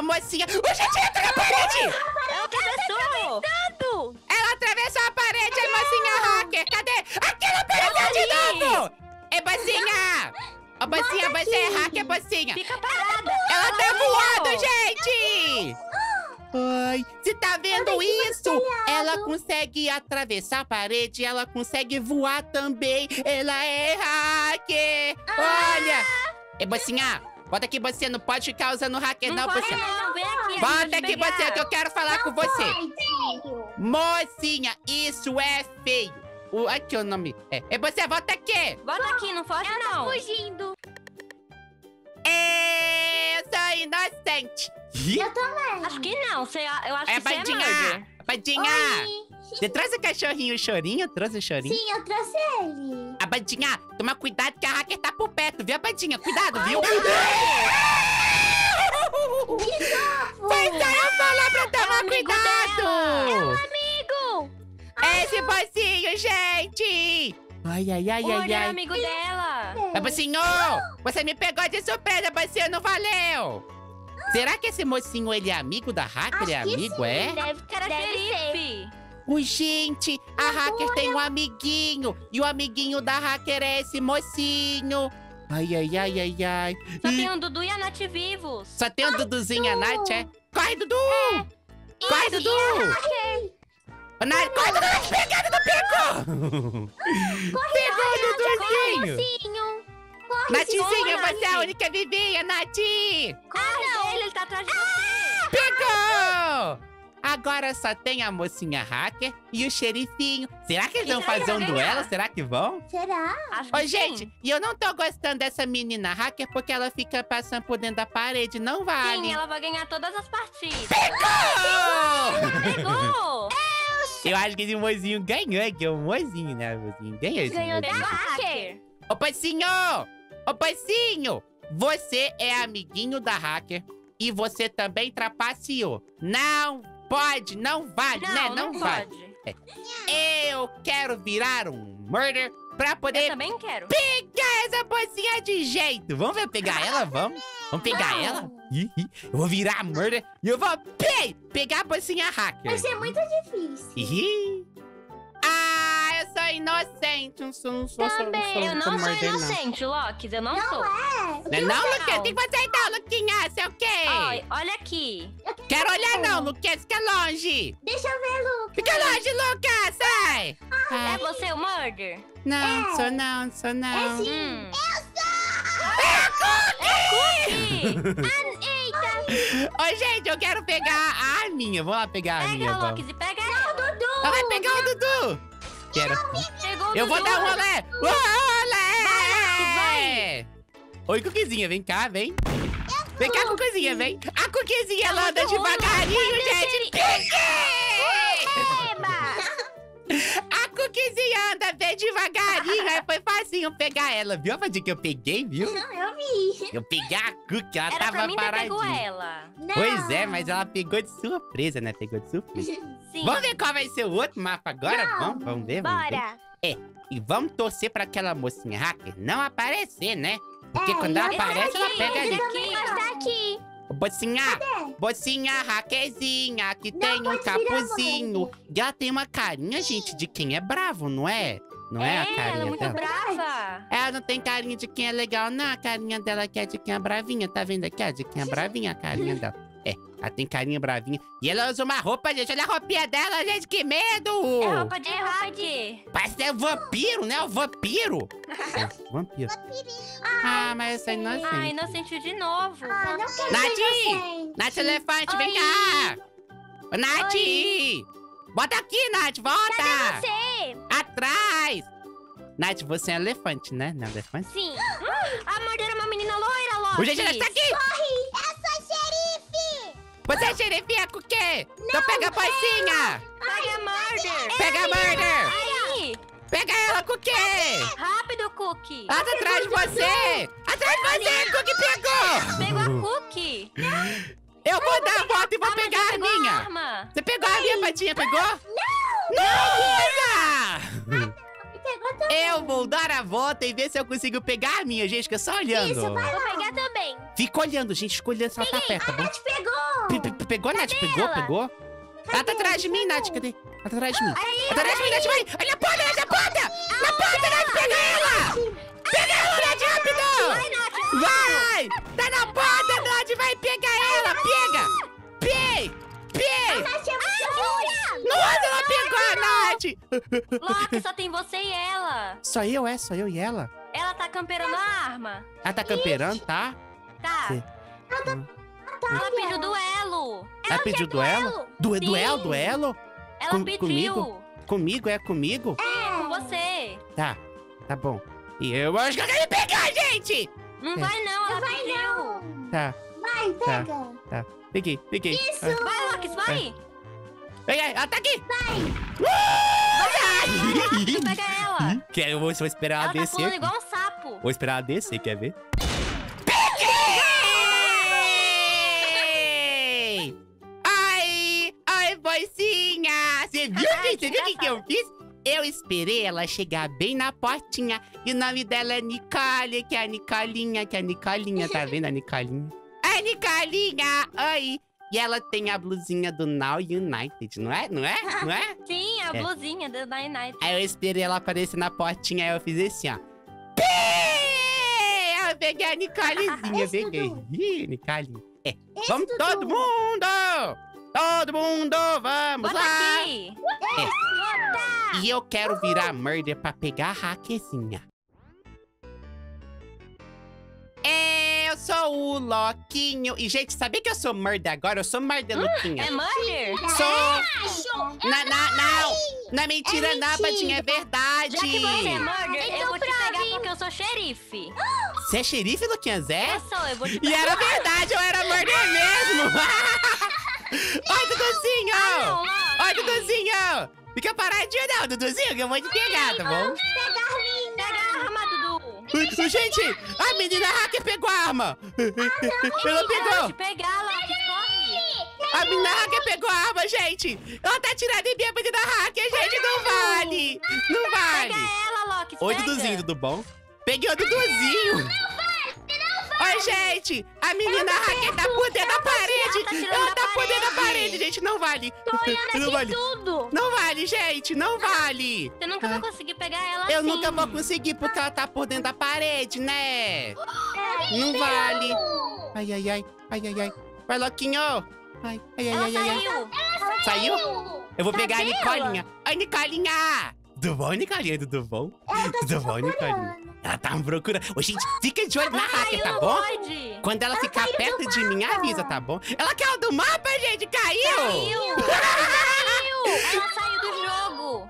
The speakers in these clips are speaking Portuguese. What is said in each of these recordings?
Ô, mocinha. Ô, gente, entra na parede! Ela atravessou. Tanto! Ela atravessou a parede, a mocinha hacker. Cadê? Aqui ela apareceu de novo! É, mocinha! Ô, mocinha, você é hacker, mocinha. Fica parada. Ela tá voando, gente! Ai, você tá vendo isso? Ela consegue atravessar a parede, ela consegue voar também. Ela é hacker! Olha! É, mocinha, bota aqui você, não pode ficar usando hacker, não, Não pode você. não, vem aqui. eu Bota aqui pegar. você, que eu quero falar com você. Sério. Mocinha, isso é feio. O, aqui o nome. É, é você, volta aqui. Bota aqui, não foge não. Fugindo! É, eu sou inocente. Eu também. Acho que não, você, eu acho É, que você é Bandinha. murder. Bandinha. Oi. Você trouxe o cachorrinho o chorinho? Trouxe o chorinho? Sim, eu trouxe ele. A Bandinha, toma cuidado que a hacker tá por perto, viu, Bandinha? Cuidado, viu? Vai dar eu falar pra tomar amigo cuidado! Amigo! Esse mocinho, gente! Ai, ai, ai, O ai, é ai. amigo dela. Mas, mocinho, você me pegou de surpresa, mocinho, não valeu! Será que esse mocinho, ele é amigo da hacker? Acho é que amigo, sim. é? Deve, deve ser. Ui, gente, a hacker tem um amiguinho. E o amiguinho da hacker é esse mocinho. Ai, ai, ai, ai, ai. Só Ih, tem o Dudu e a Nath vivos. Só tem o Duduzinho e a Nath, é? Corre, Dudu! Corre, Dudu! Ô, Nath, corre, Dudu! Pegada do pegou! Pegou o Duduzinho! Corre, você é a única vivinha, Nath! Corre dele, ele tá atrás de você. Pegou! Agora só tem a mocinha hacker e o xerifinho. Será que eles vão Será que fazer um vai duelo? Será que vão? Será? Acho Ô, que gente, sim. e eu não tô gostando dessa menina hacker porque ela fica passando por dentro da parede. Não vale. Sim, ela vai ganhar todas as partidas. Oh! Pegou! Eu acho que esse mozinho ganhou aqui. O mozinho, né? O mozinho ganhou esse Ganhou mozinho. da Pegou hacker. Ô, Paicinho! Ô, Paicinho! Você é amiguinho da hacker e você também trapaceou. Não pode, não vale, Não, né? não, vale. pode. Eu quero virar um murder pra Eu poder também quero. pegar essa mocinha de jeito. Vamos ver pegar ela? Vamos? Vamos pegar Não. ela? Ih, ih, Eu vou virar murder e eu vou pe pegar a mocinha hacker. Vai ser muito difícil. Ih. Ah, eu sou inocente. Não sou, não sou, sou- Também, sou, Eu não sou não. inocente, Locks. Eu não, sou. É. Não é não, Não. Luquinhas? Tem que fazer então, não, Luquinhas. Fica longe. Deixa eu ver, Lucas. Fica longe, Lucas. Sai. É Ai, você o murder? não, É. sou não, sou não. É sim. Hum. É Cookie! Ô, gente, eu quero pegar a minha. Vamos lá pegar a minha, Pega. Locks, e pega ela. Dudu. Ela vai pegar o Dudu. Quero. Pegou Eu vou dar um rolé. Um rolé. vai. Oi, Cuquizinha, vem cá, vem. Vem cá, Cuquizinha, vem. A Cuquizinha, ela anda devagarinho, gente. Peguei! Eba! A Cookiezinha anda bem devagarinho, aí foi facinho pegar ela, viu, Vadinha, que eu peguei, viu? Não, eu vi. Eu peguei a Cookie, ela Era tava pra mim ter pego paradinha. ela. Não. Pois é, mas ela pegou de surpresa, né? Pegou de surpresa. Sim. Vamos ver qual vai ser o outro mapa agora? Não. Vamos, vamos ver, vamos ver. Bora! E vamos torcer pra aquela mocinha hacker não aparecer, né? Porque É, quando ela aparece, ela aqui, pega esse ali. aqui! Bocinha, Cadê? bocinha hackerzinha, que Não, tem um virar, capuzinho. E ela tem uma carinha, gente, de quem é bravo, não é? Não é, a ela carinha é muito dela? brava. Ela não tem carinha de quem é legal, não. A carinha dela aqui é de quem é bravinha. Tá vendo aqui? É de quem é bravinha a carinha dela. É, ela tem carinha bravinha. E ela usa uma roupa, gente. Olha a roupinha dela, gente. Que medo! É roupa de É roupa. Parece que é vampiro, né? O vampiro. É, vampiro. Ah, mas eu sou inocente. Ah, inocente de novo. Ah, não quero Nath! Nath Elefante, vem Oi. cá! Ô, Nath! Bota aqui, Nath, volta! Você! Atrás! Nath, você é elefante, né? Não é elefante? Sim! A morder uma menina loira, Loki. O gente já está aqui! Xerife. Você é xerifinha com o quê? Então pega a poicinha! Pega a murder. Pega a murder! Aí. Pega ela com o quê? Rápido, Cookie. Ela tá atrás de você! Atrás de você! Cookie pegou! Pegou a Cookie. Eu vou dar a volta e vou Ah, pegar a pegou minha! arma. Você pegou a minha, Patinha? Pegou? Não! Não! Também. Eu vou dar a volta e ver se eu consigo pegar a minha, gente. Fica só olhando. Isso, vai Vou pegar também! Fica olhando, gente. Escolha se ela tá perto, tá bom? Nath pegou. Pe- pe- Pegou, Nath? Pegou, ela? pegou? Ela tá atrás de mim, Nath. Cadê? Ela tá atrás de mim. Ela tá atrás de mim, Nath. Vai! Olha na porta, Nath, na porta! Na porta, Nath, pega ela! Pega ela, Nath, rápido! Vai, Nath. Vai! Tá na porta, Nath, vai pegar ela! Pega! Pei! Pei! Nossa, ela pegou a Nath! Loki, só tem você e ela. Só eu, é? Só eu e ela? Ela tá camperando a arma. Ela tá camperando, tá? Tá. Sim. Ela pediu duelo. Ela pediu duelo? Du Sim. duelo, duelo? Ela Com- pediu. comigo? Comigo, é comigo? Com você. Tá, tá bom. E eu acho que eu quero pegar, gente! Não É. vai não, ela pediu. Tá, Vai, pega. peguei, peguei. Isso. Ah, Vai, Loki, vai. Peguei, ela tá aqui! Rápido, pega ela. Quero, eu vou, vou esperar ela, Ela tá descer. pulando aqui. igual um sapo. Vou esperar ela descer, quer ver? Viu o que, que eu fiz? Eu esperei ela chegar bem na portinha. E o nome dela é Nicole, que é a Nicolinha, que é a Nicolinha, tá vendo a Nicolinha? A Nicolinha! Oi! E ela tem a blusinha do Now United, não é? Não é? Não é? Sim, a É. blusinha do Nine Night. Aí eu esperei ela aparecer na portinha, aí eu fiz assim, ó. Pi! Eu peguei a Nicolezinha, peguei. Ih, Nicole. É, vamos todo mundo! Todo mundo, vamos Bota lá! aqui. E eu quero virar murder pra pegar a hackerzinha. Eu sou o Loquinho. E, gente, sabia que eu sou murder agora? Eu sou murder, Luquinha. É murder? Sou... Na, na, não! Não é mentira, É não, mentira. Patinha, é verdade! Já que você é murder, eu Então vou te pra pegar mim. porque eu sou xerife. Você é xerife, Luquinha Zé? Eu sou, eu vou te E pegar. era verdade, eu era murder mesmo! Oi, Duduzinho! Ah. Oi, Duduzinho! Fica paradinho não, Duduzinho, que eu vou te pegar, tá bom? Pega a arma, Dudu. Gente, a menina hacker pegou a arma! Ela pegou! pegar, Loki, corre. A menina hacker pegou a arma, gente! Ela tá tirando em mim a menina hacker, gente! Não vale! Não Pega vale! ela, Loki, Oi, pega. Duduzinho, tudo bom? Peguei o Duduzinho! Oi, gente! A menina hacker tá por dentro da parede! Ela tá tirando Ela da tá por dentro da parede. gente! Não vale! Tô olhando Não aqui vale! tudo. Não vale, gente! Não vale! Você nunca vai conseguir pegar ela Eu assim. nunca vou conseguir porque ela tá por dentro da parede, né? Não vale! Ai, ai, ai, ai, ai, ai. Vai, Loquinho! Ai, ai, ai, Ela ai, ai, ai. saiu. Saiu? Eu vou pegar a Nicolinha. Ai, Nicolinha! Tudo bom, Nicolinha? Tudo bom? Tudo bom, Nicolinha? Ela tá me procurando. Ô, gente, fica de olho na hacker, tá Caiu, bom? Pode. Quando ela ficar caiu perto de mim, avisa, tá bom? Ela caiu do mapa, gente! Caiu! Saiu. Ela saiu do jogo.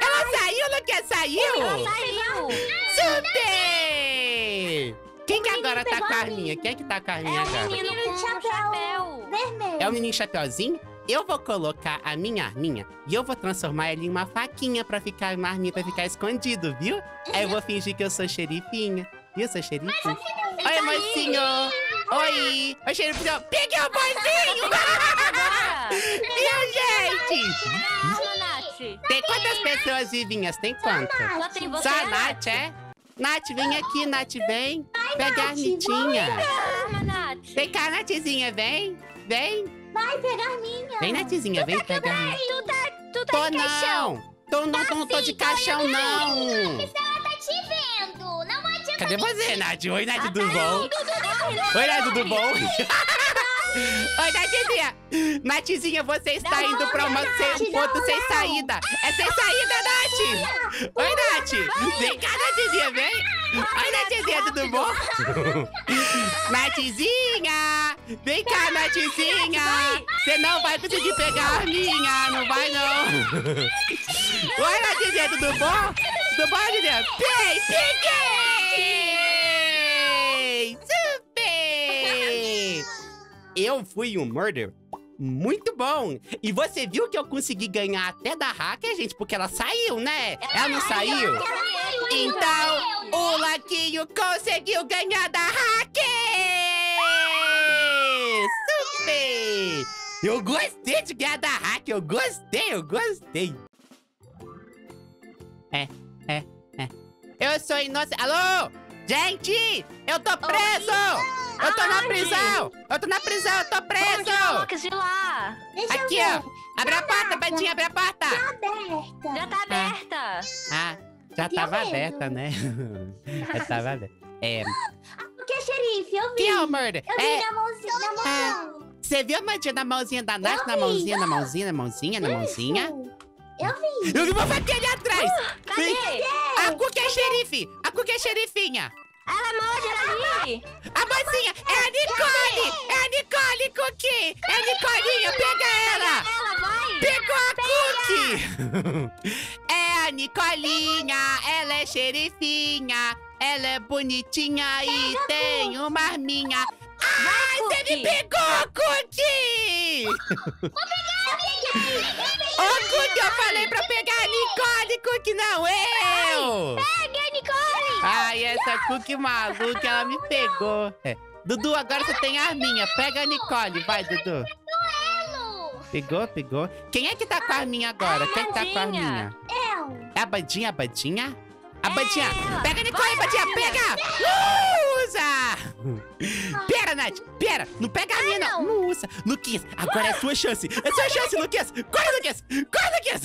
Ela saiu, não quer saiu? Ela saiu. Super! Quem que agora tá a a arminha? Quem é que tá com a É arminha o agora? menino Menino com de chapéu. chapéu. Vermelho. É o menino chapeuzinho? Eu vou colocar a minha arminha e eu vou transformar ela em uma faquinha pra ficar uma arminha pra ficar escondido, viu? Aí eu vou fingir que eu sou xerifinha. Viu, sou xerifinha? Oi, mocinho! Oi! Oi, xerifinho! Peguei o boizinho! Viu, gente? Tem quantas pessoas vivinhas? Tem quantas? Só a Nath, é? Nath, vem aqui, Nath, vem. Pega a armitinha. Vem cá, Nathzinha, vem. Vem. Vai pegar minha. Vem, Nathzinha, vem pegar a arminha. Tu tá, tu tá Tô de caixão. não. Tô, não, tô, tô de caixão, não. Ela tá te vendo. Não adianta Cadê você, Nath? Oi, Nath, Ah, tudo tá. bom? Nath, Oi, Nath, tudo corre. bom? Oi, Nathzinha. Nathzinha, você está Dá indo pra uma, Nath, um ponto sem não. saída. É sem saída, Nath. Oi, Nath. Vem cá, Nathzinha, vem. Oi, Nathzinha, tudo bom? Nathzinha. Vem cá, Nathzinha. Você não vai conseguir pegar a arminha. Não vai, não. Oi, Nathzinha, tudo bom? Tudo bom, Nathzinha? Pei, peguei! Super! Eu fui um murder muito bom. E você viu que eu consegui ganhar até da hacker, gente? Porque ela saiu, né? Ela não saiu? O Laquinho conseguiu ganhar da hacker! Super! Eu gostei de ganhar da hacker, eu gostei, eu gostei. É, é, é. Eu sou inocente. Alô? Gente, eu tô preso! Eu tô na prisão! Eu tô na prisão, eu tô o preso! Lucas de lá. Deixa Aqui, ó. Abre a porta, Badinha, abre a porta! Aberta. Já tá aberta. Ah, já Tenho tava medo. aberta, né? já tava aberta. É, que é xerife? Eu vi. que é o murder? Eu vi É, na mãozinha, na mão. você viu a mandinha da mãozinha da Nath? Na vi. mãozinha, na mãozinha, na mãozinha, na mãozinha? Eu vi. Eu vou bater ali atrás! Cadê? A Cookie é xerife! A Cookie é xerifinha! Ela é murder ali. A mocinha é a Nicole! É a Nicole, Cookie! É a Nicolinha, pega ela! Ela vai. Pegou a Cookie! A Nicolinha, ela é xerifinha, ela é bonitinha e tem uma arminha. Ai, você me Cookie. pegou, Cookie! Ô, Cookie, eu falei pra pegar a Nicole, Cookie, não eu! Pega, Nicole. Ai, essa Cookie maluca, ela me pegou. É. Dudu, agora você tem a arminha. Pega a Nicole, vai, Dudu. Pegou, pegou. Quem é que tá com a arminha agora? Quem é que tá com a arminha? É a Bandinha, a Bandinha? A É Bandinha! ela. Pega Nicole, Vai, Bandinha, pega! Usa! Pera, Nath, pera! Não pega a minha, não! Não usa! Luquinhas, agora é a sua chance! É a sua chance, Luquinhas! Corre, Luquinhas! Corre, Luquinhas!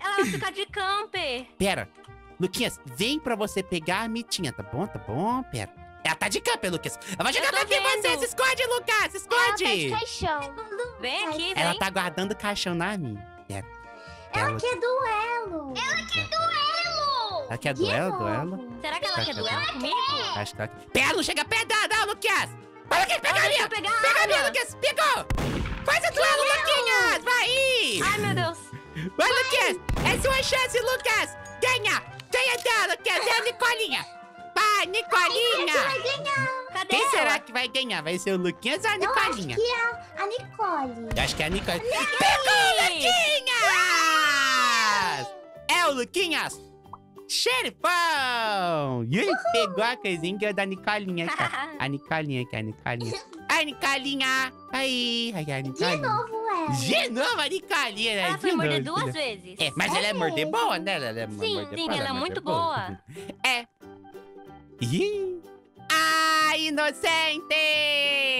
Ela vai ficar de camper. Pera, Luquinhas, vem pra você pegar a mitinha, tá bom? Tá bom? Pera. Ela tá de camper, Lucas. Ela vai jogar pra de você! Se esconde, Lucas! Se Ela tá de esconde! caixão. Vem aqui, vem. Ela tá guardando o caixão na minha. Pera. Pera, Ela quer duelo. Ela quer duelo. Ela quer duelo, duelo? Será que ela quer duelo comigo? Acho que ela... Pera, não chega perto da, não, Luquinhas! Vai, Luquinhas, pega a Ela minha! a Pega a minha. Luquinhas! Pegou! Faz o duelo, Luquinhas! Vai! Ai, meu Deus. Vai, Luquinhas! É sua chance, Lucas! Ganha! Ganha dela, Luquinhas! É a Nicolinha! Vai, Nicolinha! Cadê Quem ela? será que vai ganhar? Vai ser o Luquinhas ou a Eu acho Nicolinha? que é a Nicole. Eu acho que é a Nicole. Pegou o Luquinhas! É o Luquinhas! Xerifão! E ele pegou a coisinha que é da Nicolinha, cara. A Nicolinha, é a Nicolinha. Ai, Nicolinha! Aí, ai, a De Nicolinha. novo ela. De novo a Nicolinha, né? Ela foi De morder duas de novo. vezes. É, mas ela é É morder boa, né? Ela é Sim, morder sim, boa, ela é morder muito boa. É. Ih! Ah, inocente!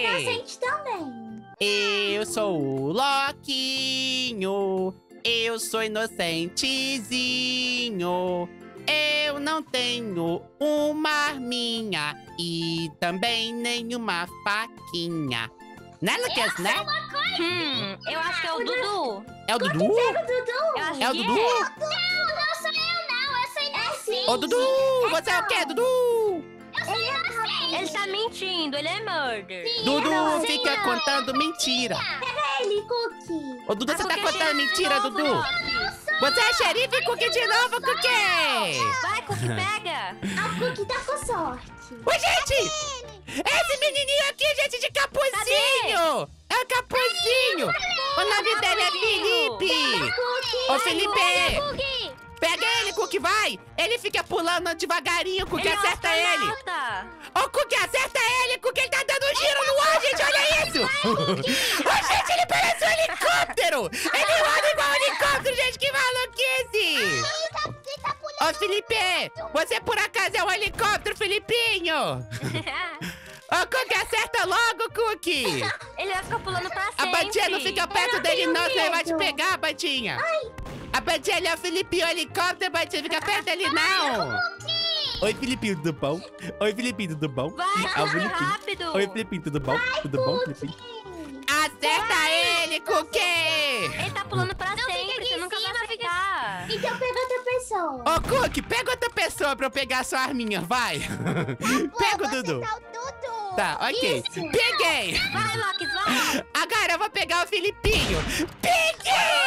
Inocente também. Eu sou o Loquinho. Eu sou inocentezinho. Eu não tenho uma arminha e também nenhuma faquinha. Né, Lucas, né? Hum, eu acho que é o Dudu. É o Dudu? Pega o Dudu. Eu acho É o que Dudu? Não, não sou eu não. Eu sou inocente. Ô, Dudu! Você é o quê, Dudu? Ele é tá mentindo, ele é murder. Dudu não, fica não. contando mentira. Ele, Cookie. Ô, Dudu, A você tá Cookie é contando mentira, novo, Dudu? Loki. Você é xerife Cookie de novo, Cookie? Vai, Cookie, pega. A Cookie tá com sorte. Ô, gente! Esse menininho aqui, gente, de capuzinho! É o capuzinho! O nome dele é Felipe! Ô, Felipe! Pega ele, Cookie, vai! Ele fica pulando devagarinho, Cookie, Ele é um acerta ele! Ô, Cookie, acerta ele! Cookie, ele tá dando um giro no ar, gente, olha isso! Ô, gente, ele parece um helicóptero! Ele roda igual um helicóptero, gente, que maluquice! Ô, Felipe! Você por acaso é um helicóptero, Felipinho? Ô, Cookie, acerta logo, Cookie! ele vai ficar pulando pra A sempre. Bandinha não fica perto Eu dele, não, senão ele vai te pegar, Bandinha! A Bandinha ele é o Felipinho, o helicóptero, Bandinha, fica perto dele, não! Oi, Felipinho, tudo bom? Oi, Felipinho, tudo bom? Vai, Ah, rápido. Oi, Felipinho, tudo bom? Tudo bom, Felipinho? Acerta ele, Cookie! Ele tá pulando pra sempre, você nunca vai acertar. Então pega outra pessoa. Ô, Cookie, pega outra pessoa pra eu pegar sua arminha, vai! Pega o Dudu. Tá o Dudu. Tá, ok. Isso. Peguei! Vai, Loki, vai. Agora eu vou pegar o Filipinho. Peguei!